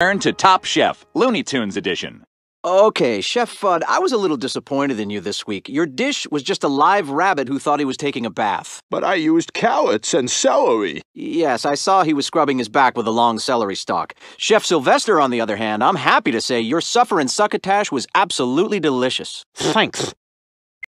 Turn to Top Chef, Looney Tunes edition. Okay, Chef Fudd, I was a little disappointed in you this week. Your dish was just a live rabbit who thought he was taking a bath. But I used carrots and celery. Yes, I saw he was scrubbing his back with a long celery stalk. Chef Sylvester, on the other hand, I'm happy to say your suffer and succotash was absolutely delicious. Thanks.